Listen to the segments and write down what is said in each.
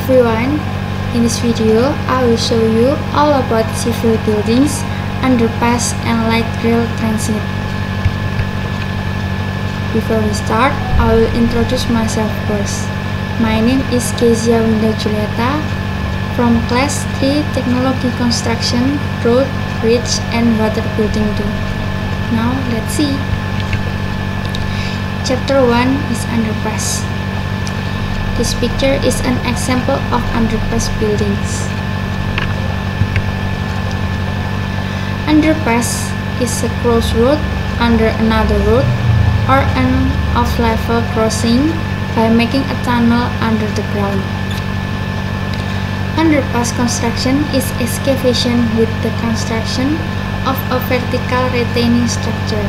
everyone, in this video I will show you all about civil buildings, underpass and light rail transit. Before we start, I will introduce myself first. My name is Kezia Winda Julieta from class 3 Technology Construction, Road, Bridge and Water Building 2. Now let's see. Chapter 1 is underpass. This picture is an example of underpass buildings. Underpass is a crossroad under another road or an off-level crossing by making a tunnel under the ground. Underpass construction is excavation with the construction of a vertical retaining structure.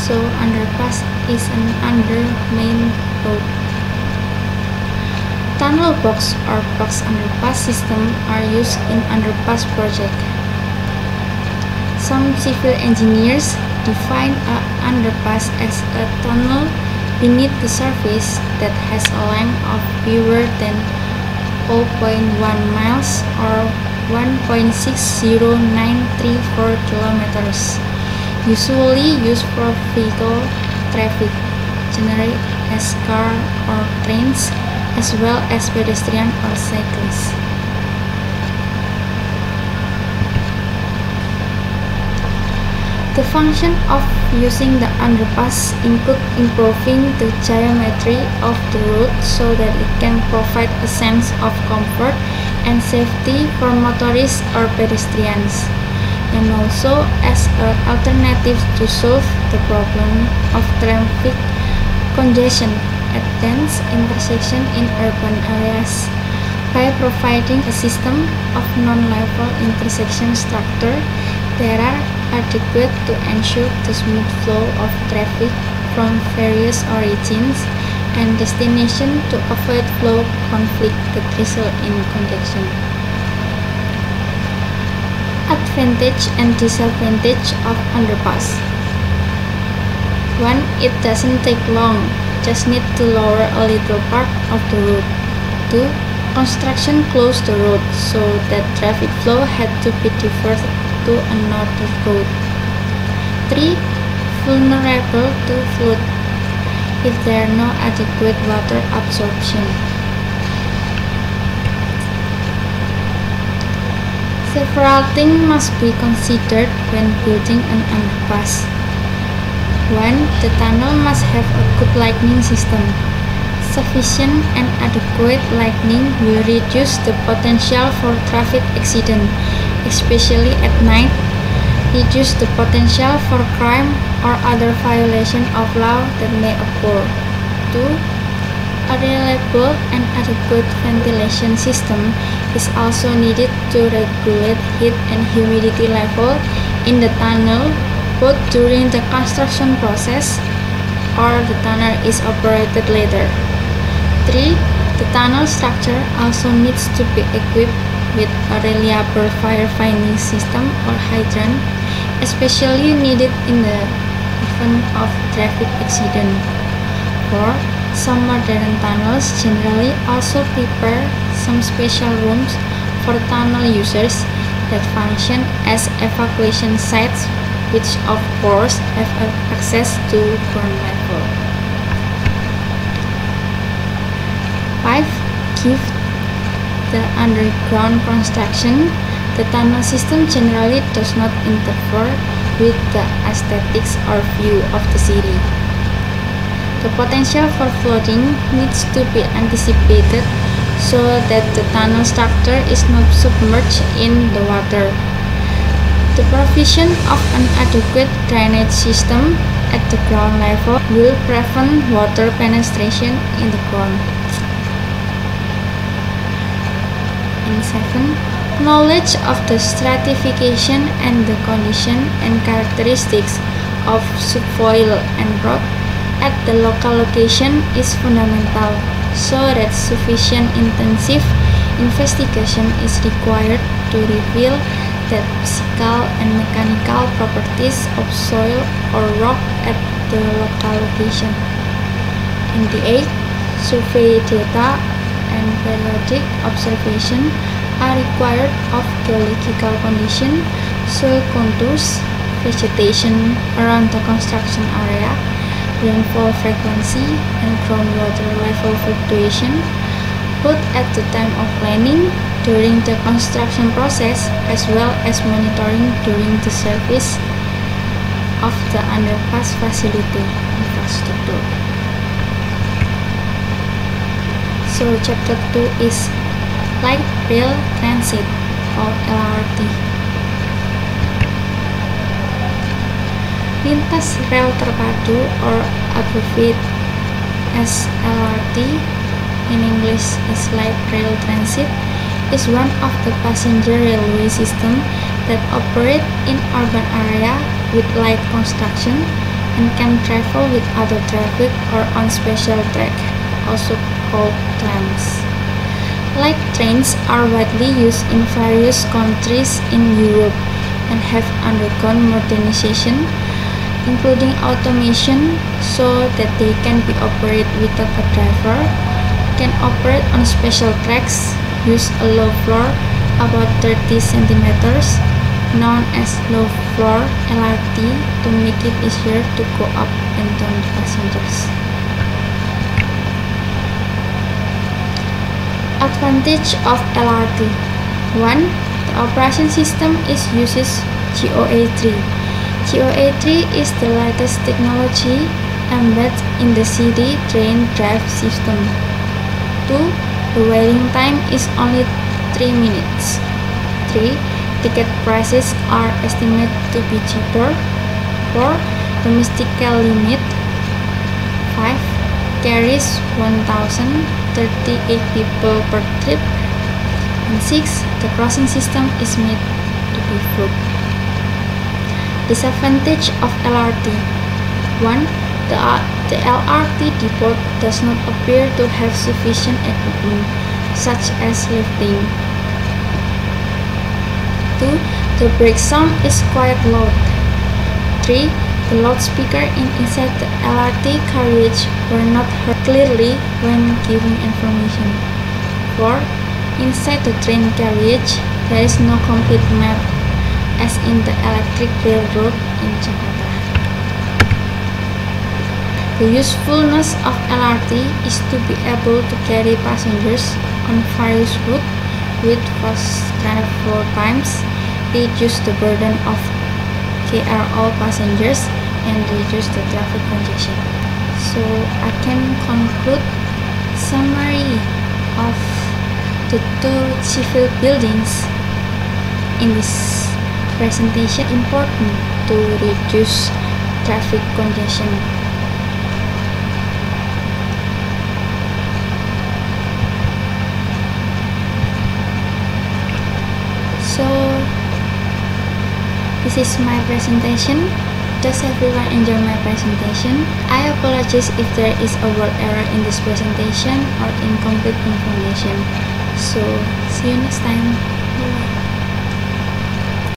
So underpass is an under main road. Tunnel box or box underpass system are used in underpass project. Some civil engineers define an underpass as a tunnel beneath the surface that has a length of fewer than 0.1 miles or 1.60934 kilometers, usually used for vehicle traffic, generally as car or trains as well as pedestrian or cyclists. The function of using the underpass include improving the geometry of the road so that it can provide a sense of comfort and safety for motorists or pedestrians, and also as an alternative to solve the problem of traffic congestion dense intersection in urban areas by providing a system of non-level intersection structure that are adequate to ensure the smooth flow of traffic from various origins and destination to avoid flow conflict that result in congestion. Advantage and disadvantage of underpass 1. It doesn't take long just need to lower a little part of the road. 2. Construction closed the road so that traffic flow had to be diverted to another road. 3. Vulnerable to flood if there are no adequate water absorption. Several things must be considered when building an underpass. 1. The tunnel must have a good lighting system. Sufficient and adequate lighting will reduce the potential for traffic accident, especially at night, reduce the potential for crime or other violation of law that may occur. 2. A reliable and adequate ventilation system is also needed to regulate heat and humidity level in the tunnel both during the construction process or the tunnel is operated later. 3. The tunnel structure also needs to be equipped with a reliable fire-fighting system or hydrant, especially needed in the event of traffic accident. 4. Some modern tunnels generally also prepare some special rooms for tunnel users that function as evacuation sites which of course have access to level. 5. Give the underground construction, the tunnel system generally does not interfere with the aesthetics or view of the city. The potential for flooding needs to be anticipated so that the tunnel structure is not submerged in the water. The provision of an adequate drainage system at the ground level will prevent water penetration in the ground. And 7. Knowledge of the stratification and the condition and characteristics of subsoil and rock at the local location is fundamental so that sufficient intensive investigation is required to reveal the physical and mechanical properties of soil or rock at the local location. In the 8. Survey data and periodic observation are required of geological condition, soil contours, vegetation around the construction area, rainfall frequency, and groundwater level fluctuation, both at the time of planning, during the construction process, as well as monitoring during the service of the underpass facility infrastructure. So chapter 2 is light rail transit or LRT. Lintas rel terpadu or abbreviated as LRT in English is light rail transit is one of the passenger railway system that operate in urban area with light construction and can travel with other traffic or on special track, also called trams. Light trains are widely used in various countries in Europe and have undergone modernization, including automation so that they can be operated without a driver, can operate on special tracks, use a low floor about 30 centimeters, known as low floor LRT to make it easier to go up and down the passengers. Advantage of LRT 1. The operation system is uses GOA3. GOA3 is the latest technology embedded in the city train drive system. 2. The waiting time is only 3 minutes. 3 Ticket prices are estimated to be cheaper. 4. Domestical limit 5. Carries 1038 people per trip. And 6. The crossing system is made to be fluid. Disadvantage of LRT 1. The, LRT depot does not appear to have sufficient equipment, such as lifting 2. The brake sound is quite loud. 3. The loudspeaker in inside the LRT carriage were not heard clearly when giving information. 4. Inside the train carriage, there is no complete map as in the electric railroad in Jakarta. The usefulness of LRT is to be able to carry passengers on various routes with fast travel times reduce the burden of KRO passengers and reduce the traffic congestion. So I can conclude summary of the two civil buildings in this presentation important to reduce traffic congestion. So this is my presentation. Does everyone enjoy my presentation? I apologize if there is a word error in this presentation or incomplete information. So, see you next time. Bye.